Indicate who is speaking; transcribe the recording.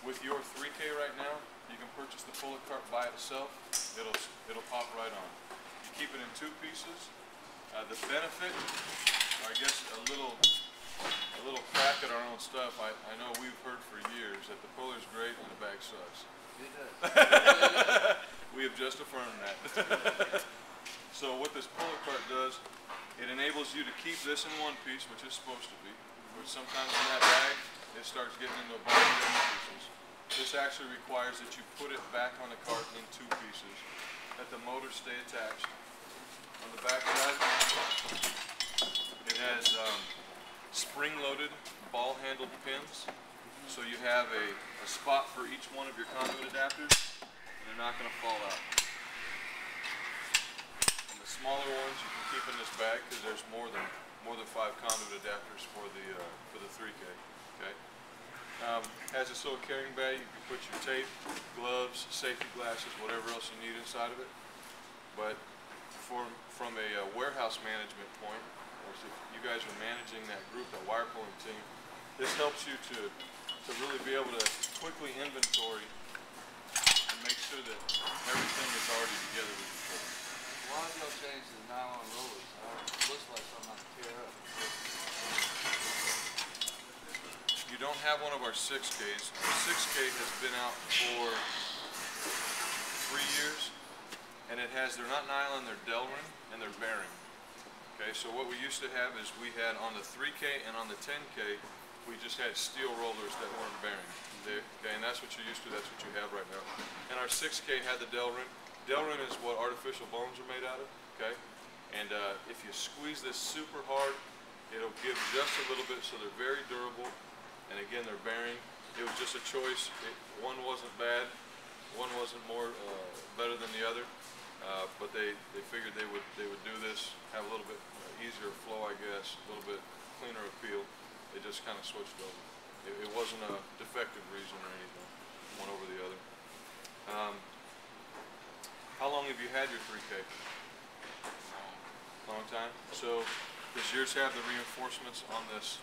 Speaker 1: With your 3K right now, you can purchase the pull-it cart by itself. It'll it'll pop right on. You keep it in two pieces. Uh, the benefit, I guess, a little a little crack at our own stuff. I, I know we've heard for years that the puller's great and the bag sucks.
Speaker 2: It does.
Speaker 1: We have just affirmed that. so what this pull-it cart does, it enables you to keep this in one piece, which it's supposed to be, which sometimes in that bag, it starts getting into a bunch of different pieces. This actually requires that you put it back on the cart in two pieces, that the motor stay attached. On the back side, it has um, spring-loaded ball-handled pins, so you have a, a spot for each one of your conduit adapters, and they're not going to fall out. And the smaller ones you can keep in this bag because there's more than more than five conduit adapters for the uh, for the 3K. Okay. Um, has its little carrying bag. You can put your tape, gloves, safety glasses, whatever else you need inside of it. But from from a uh, warehouse management point, or if you guys are managing that group, that wire pulling team, this helps you to to really be able to quickly inventory and make sure that everything is already together with your pull.
Speaker 2: Why don't y'all change the nylon rollers? Uh, It looks like something I can tear up.
Speaker 1: You don't have one of our 6Ks. The 6K has been out for three years, and it has, they're not nylon, they're Delrin, and they're bearing. Okay, so what we used to have is we had on the 3K and on the 10K, we just had steel rollers that weren't bearing. Okay, and that's what you're used to, that's what you have right now. And our 6K had the Delrin. Delrin is what artificial bones are made out of, okay? And uh, if you squeeze this super hard, it'll give just a little bit, so they're very durable. And again, they're bearing. It was just a choice. It, one wasn't bad, one wasn't more uh, better than the other. Uh, but they, they figured they would they would do this, have a little bit uh, easier flow, I guess, a little bit cleaner appeal. They just kind of switched over. It, it wasn't a defective reason or anything, one over the other. Um, how long have you had your 3K? Long time. So does yours have the reinforcements on this